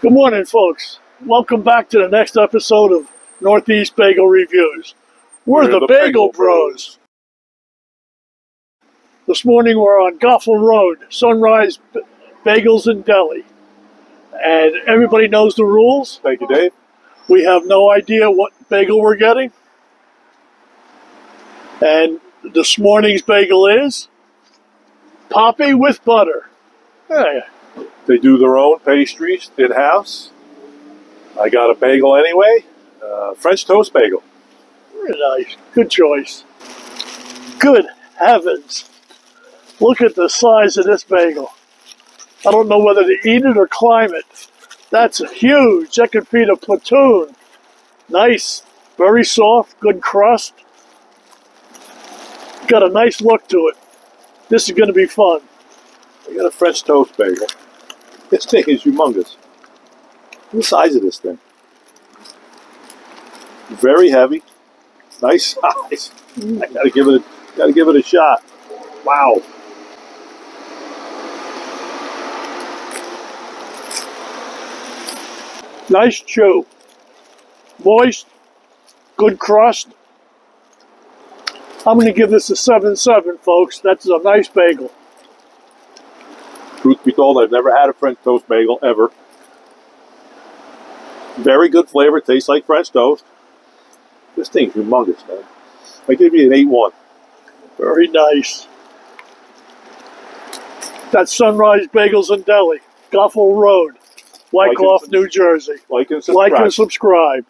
Good morning, folks. Welcome back to the next episode of Northeast Bagel Reviews. We're, the, Bagel, Bros. This morning we're on Goffle Road, Sunrise B- Bagels and Deli. And everybody knows the rules. Thank you, Dave. We have no idea what bagel we're getting. And this morning's bagel is Poppy with butter. Hey, They do their own pastries in house. I got a bagel anyway. Uh, French toast bagel. very nice. Good choice. Good heavens. Look at the size of this bagel. I don't know whether to eat it or climb it. That's huge. That could feed a platoon. Nice. Very soft. Good crust. Got a nice look to it. This is going to be fun. I got a French toast bagel. This thing is humongous. The size of this thing. Very heavy. Nice size. I gotta give it a, gotta give it a shot. Wow. Nice chew. Moist. Good crust. I'm going to give this a 7 7, folks. That's a nice bagel. Truth be told, I've never had a French toast bagel ever. Very good flavor, tastes like French toast. This thing's humongous, man. I give you an 8 1. Very nice. That's Sunrise Bagels and Deli, Goffle Road, Wyckoff, and- New Jersey. Like and subscribe. Like and subscribe.